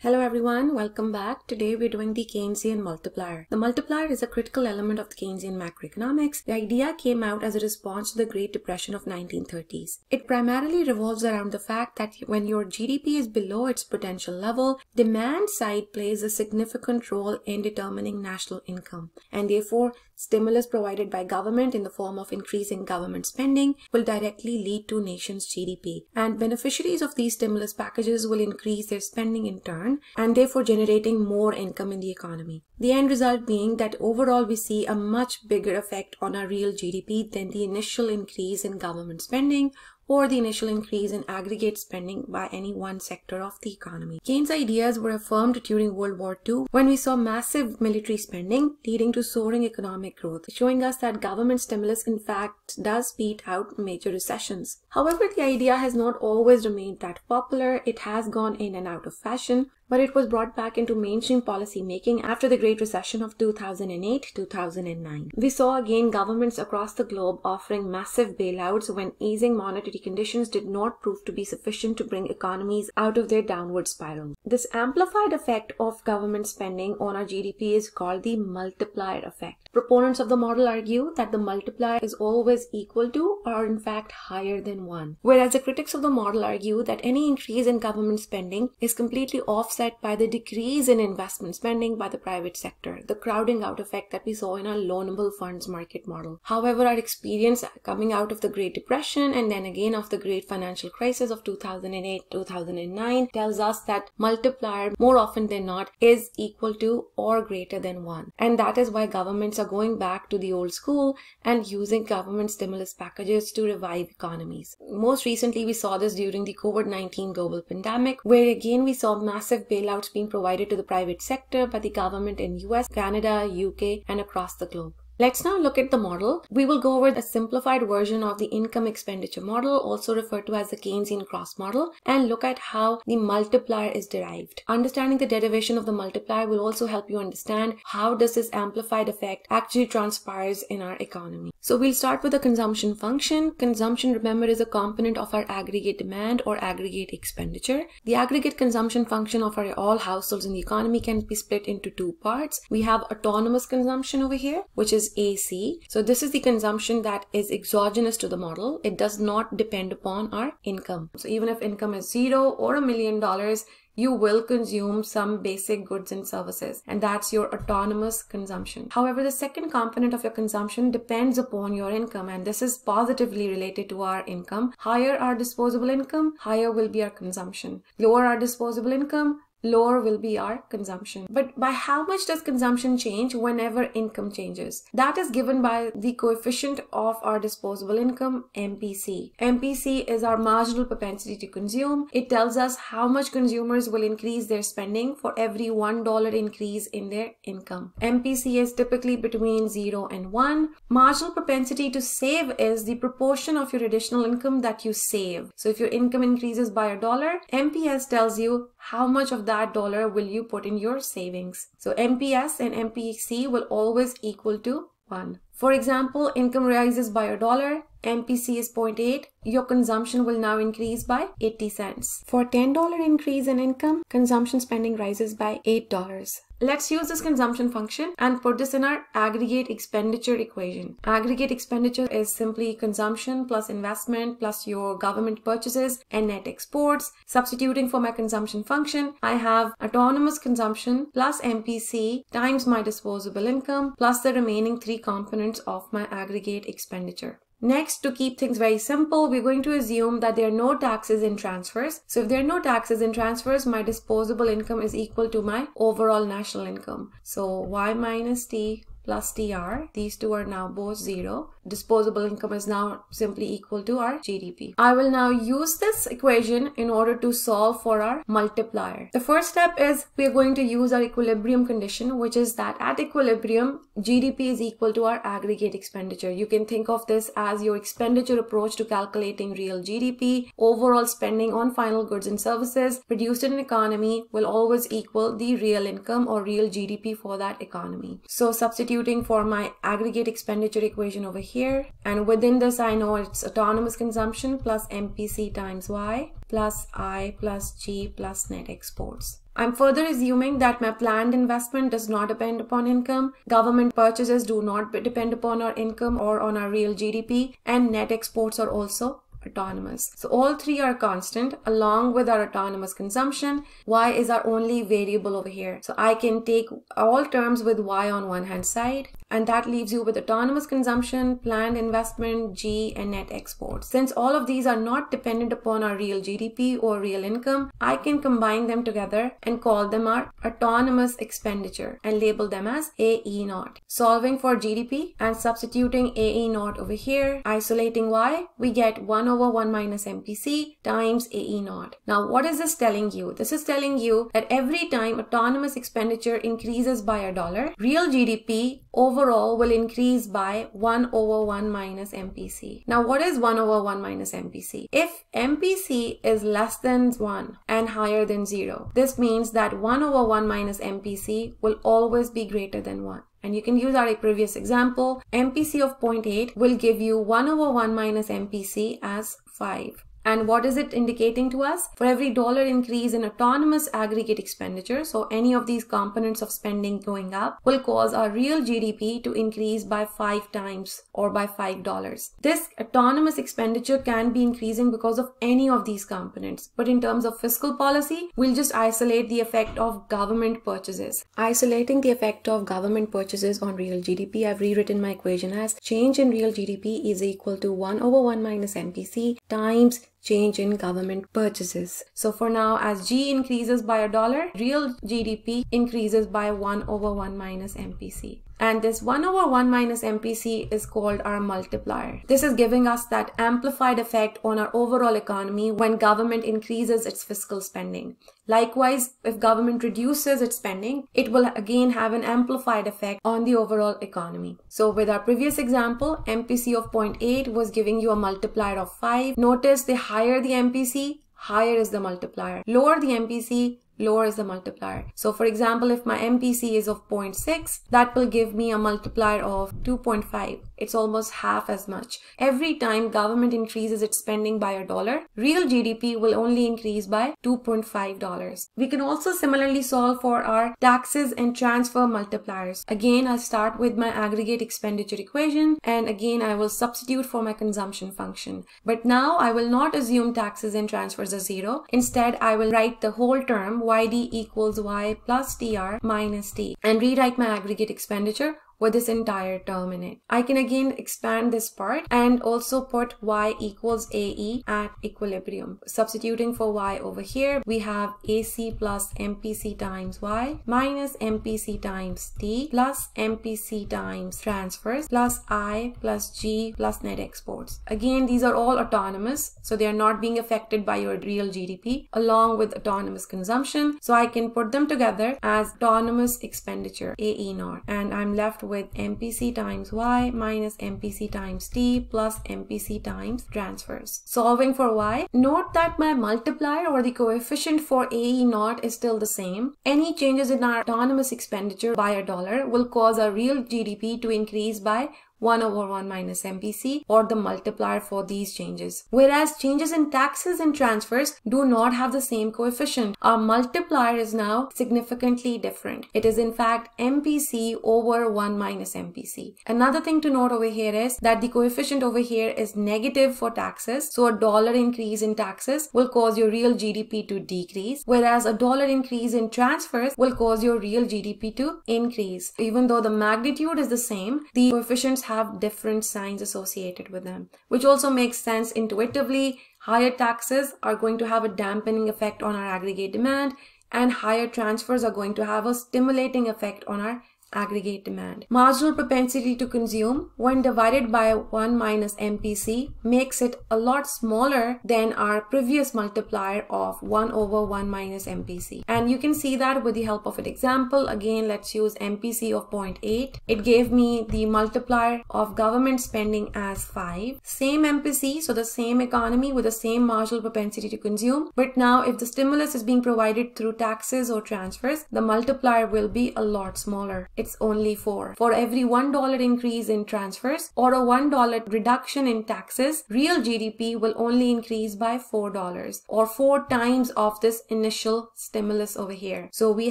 Hello everyone, welcome back. Today we're doing the Keynesian multiplier. The multiplier is a critical element of the Keynesian macroeconomics. The idea came out as a response to the Great Depression of 1930s. It primarily revolves around the fact that when your GDP is below its potential level, demand side plays a significant role in determining national income and therefore Stimulus provided by government in the form of increasing government spending will directly lead to nation's GDP and beneficiaries of these stimulus packages will increase their spending in turn and therefore generating more income in the economy. The end result being that overall we see a much bigger effect on our real GDP than the initial increase in government spending or the initial increase in aggregate spending by any one sector of the economy. Keynes' ideas were affirmed during World War II when we saw massive military spending leading to soaring economic growth, showing us that government stimulus in fact does beat out major recessions. However, the idea has not always remained that popular. It has gone in and out of fashion, but it was brought back into mainstream policy making after the Great Recession of 2008-2009. We saw again governments across the globe offering massive bailouts when easing monetary conditions did not prove to be sufficient to bring economies out of their downward spiral. This amplified effect of government spending on our GDP is called the multiplier effect. Proponents of the model argue that the multiplier is always equal to or in fact higher than 1, whereas the critics of the model argue that any increase in government spending is completely off offset by the decrease in investment spending by the private sector, the crowding out effect that we saw in our loanable funds market model. However, our experience coming out of the Great Depression and then again of the Great Financial Crisis of 2008-2009 tells us that multiplier more often than not is equal to or greater than 1. And that is why governments are going back to the old school and using government stimulus packages to revive economies. Most recently, we saw this during the COVID-19 global pandemic, where again we saw massive bailouts being provided to the private sector by the government in US, Canada, UK, and across the globe. Let's now look at the model. We will go over a simplified version of the income expenditure model, also referred to as the Keynesian cross model, and look at how the multiplier is derived. Understanding the derivation of the multiplier will also help you understand how does this amplified effect actually transpires in our economy. So we'll start with the consumption function. Consumption, remember, is a component of our aggregate demand or aggregate expenditure. The aggregate consumption function of our all households in the economy can be split into two parts. We have autonomous consumption over here, which is AC. So this is the consumption that is exogenous to the model. It does not depend upon our income. So even if income is zero or a million dollars, you will consume some basic goods and services and that's your autonomous consumption. However, the second component of your consumption depends upon your income and this is positively related to our income. Higher our disposable income, higher will be our consumption. Lower our disposable income, lower will be our consumption. But by how much does consumption change whenever income changes? That is given by the coefficient of our disposable income, MPC. MPC is our marginal propensity to consume. It tells us how much consumers will increase their spending for every $1 increase in their income. MPC is typically between 0 and 1. Marginal propensity to save is the proportion of your additional income that you save. So if your income increases by a dollar, MPS tells you how much of that dollar will you put in your savings. So MPS and MPC will always equal to 1. For example, income rises by a dollar, MPC is 0.8, your consumption will now increase by 80 cents. For $10 increase in income, consumption spending rises by $8. Let's use this consumption function and put this in our aggregate expenditure equation. Aggregate expenditure is simply consumption plus investment plus your government purchases and net exports. Substituting for my consumption function, I have autonomous consumption plus MPC times my disposable income plus the remaining three components of my aggregate expenditure. Next, to keep things very simple, we're going to assume that there are no taxes in transfers. So if there are no taxes in transfers, my disposable income is equal to my overall national income. So y minus t plus TR. These two are now both zero. Disposable income is now simply equal to our GDP. I will now use this equation in order to solve for our multiplier. The first step is we are going to use our equilibrium condition, which is that at equilibrium, GDP is equal to our aggregate expenditure. You can think of this as your expenditure approach to calculating real GDP. Overall spending on final goods and services produced in an economy will always equal the real income or real GDP for that economy. So substitute substituting for my aggregate expenditure equation over here. And within this, I know it's autonomous consumption plus MPC times Y plus I plus G plus net exports. I'm further assuming that my planned investment does not depend upon income, government purchases do not depend upon our income or on our real GDP, and net exports are also autonomous. So all three are constant along with our autonomous consumption. Y is our only variable over here. So I can take all terms with Y on one hand side and that leaves you with autonomous consumption, planned investment, G, and net exports. Since all of these are not dependent upon our real GDP or real income, I can combine them together and call them our autonomous expenditure and label them as AE naught. Solving for GDP and substituting AE naught over here, isolating Y, we get 1 over 1 minus MPC times AE naught. Now, what is this telling you? This is telling you that every time autonomous expenditure increases by a dollar, real GDP overall will increase by 1 over 1 minus MPC. Now what is 1 over 1 minus MPC? If MPC is less than 1 and higher than 0, this means that 1 over 1 minus MPC will always be greater than 1. And you can use our previous example. MPC of 0.8 will give you 1 over 1 minus MPC as 5. And what is it indicating to us? For every dollar increase in autonomous aggregate expenditure, so any of these components of spending going up will cause our real GDP to increase by five times or by five dollars. This autonomous expenditure can be increasing because of any of these components. But in terms of fiscal policy, we'll just isolate the effect of government purchases. Isolating the effect of government purchases on real GDP, I've rewritten my equation as change in real GDP is equal to 1 over 1 minus MPC times change in government purchases. So for now, as G increases by a dollar, real GDP increases by 1 over 1 minus MPC. And this 1 over 1 minus MPC is called our multiplier. This is giving us that amplified effect on our overall economy when government increases its fiscal spending. Likewise, if government reduces its spending, it will again have an amplified effect on the overall economy. So with our previous example, MPC of 0.8 was giving you a multiplier of 5. Notice the higher the MPC, higher is the multiplier. Lower the MPC, lower is the multiplier. So for example, if my MPC is of 0.6, that will give me a multiplier of 2.5. It's almost half as much. Every time government increases its spending by a dollar, real GDP will only increase by $2.5. We can also similarly solve for our taxes and transfer multipliers. Again, I'll start with my aggregate expenditure equation and again I will substitute for my consumption function. But now I will not assume taxes and transfers are zero. Instead, I will write the whole term yd equals y plus tr minus t. And rewrite my aggregate expenditure with this entire term in it. I can again expand this part and also put y equals AE at equilibrium. Substituting for y over here, we have AC plus MPC times y minus MPC times T plus MPC times transfers plus I plus G plus net exports. Again, these are all autonomous, so they are not being affected by your real GDP along with autonomous consumption. So I can put them together as autonomous expenditure, AE naught, and I'm left with MPC times Y minus MPC times T plus MPC times transfers. Solving for Y, note that my multiplier or the coefficient for AE naught is still the same. Any changes in our autonomous expenditure by a dollar will cause our real GDP to increase by 1 over 1 minus MPC or the multiplier for these changes. Whereas changes in taxes and transfers do not have the same coefficient. Our multiplier is now significantly different. It is in fact MPC over 1 minus MPC. Another thing to note over here is that the coefficient over here is negative for taxes. So a dollar increase in taxes will cause your real GDP to decrease. Whereas a dollar increase in transfers will cause your real GDP to increase. Even though the magnitude is the same, the coefficients have different signs associated with them, which also makes sense intuitively. Higher taxes are going to have a dampening effect on our aggregate demand and higher transfers are going to have a stimulating effect on our aggregate demand. Marginal propensity to consume when divided by 1 minus MPC makes it a lot smaller than our previous multiplier of 1 over 1 minus MPC. And you can see that with the help of an example. Again, let's use MPC of 0.8. It gave me the multiplier of government spending as 5. Same MPC, so the same economy with the same marginal propensity to consume. But now if the stimulus is being provided through taxes or transfers, the multiplier will be a lot smaller. It's only 4. For every $1 increase in transfers or a $1 reduction in taxes, real GDP will only increase by $4 or 4 times of this initial stimulus over here. So we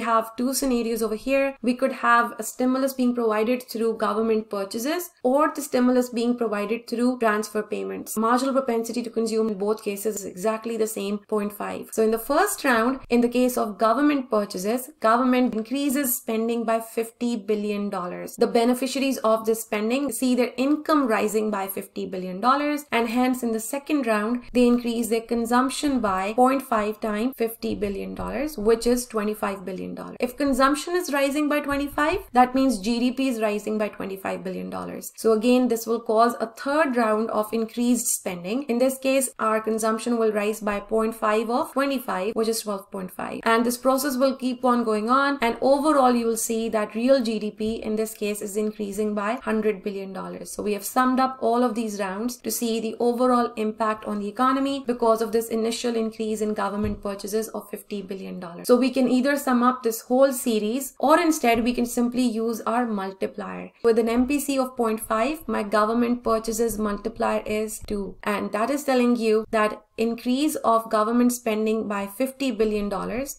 have two scenarios over here. We could have a stimulus being provided through government purchases or the stimulus being provided through transfer payments. Marginal propensity to consume in both cases is exactly the same 0.5. So in the first round, in the case of government purchases, government increases spending by $50 billion. The beneficiaries of this spending see their income rising by $50 billion and hence in the second round, they increase their consumption by 0.5 times $50 billion, which is $25 billion. If consumption is rising by 25, that means GDP is rising by $25 billion. So again, this will cause a third round of increased spending. In this case, our consumption will rise by 0.5 of 25, which is 12.5. And this process will keep on going on. And overall, you will see that real GDP in this case is increasing by $100 billion. So we have summed up all of these rounds to see the overall impact on the economy because of this initial increase in government purchases of $50 billion. So we can either sum up this whole series or instead we can simply use our multiplier. With an MPC of 0.5, my government purchases multiplier is 2. And that is telling you that increase of government spending by $50 billion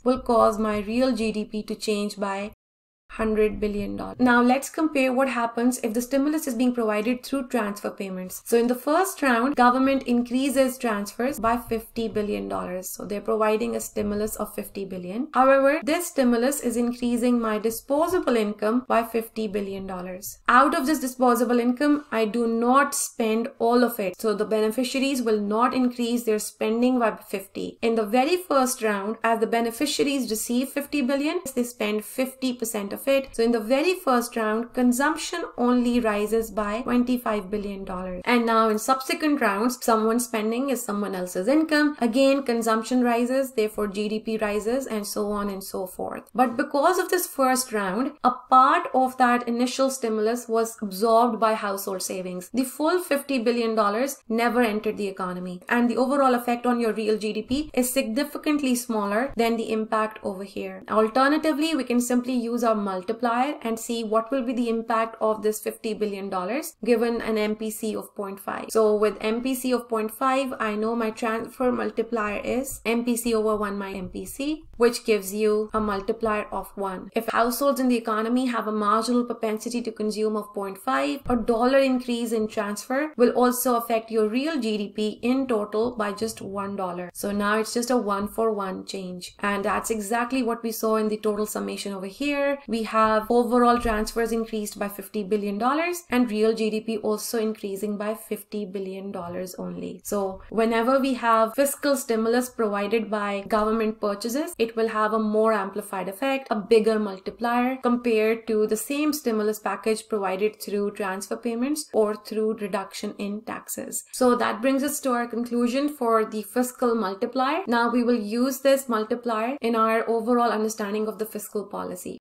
will cause my real GDP to change by $100 billion. Now let's compare what happens if the stimulus is being provided through transfer payments. So in the first round, government increases transfers by $50 billion. So they're providing a stimulus of 50 billion. However, this stimulus is increasing my disposable income by $50 billion. Out of this disposable income, I do not spend all of it. So the beneficiaries will not increase their spending by 50. In the very first round, as the beneficiaries receive 50 billion, they spend 50% of So in the very first round, consumption only rises by $25 billion. And now in subsequent rounds, someone's spending is someone else's income. Again, consumption rises, therefore GDP rises and so on and so forth. But because of this first round, a part of that initial stimulus was absorbed by household savings. The full $50 billion never entered the economy. And the overall effect on your real GDP is significantly smaller than the impact over here. Alternatively, we can simply use our multiplier and see what will be the impact of this $50 billion given an MPC of 0.5. So with MPC of 0.5, I know my transfer multiplier is MPC over 1 minus MPC, which gives you a multiplier of 1. If households in the economy have a marginal propensity to consume of 0.5, a dollar increase in transfer will also affect your real GDP in total by just $1. So now it's just a one for one change. And that's exactly what we saw in the total summation over here. We we have overall transfers increased by $50 billion and real GDP also increasing by $50 billion only. So whenever we have fiscal stimulus provided by government purchases, it will have a more amplified effect, a bigger multiplier compared to the same stimulus package provided through transfer payments or through reduction in taxes. So that brings us to our conclusion for the fiscal multiplier. Now we will use this multiplier in our overall understanding of the fiscal policy.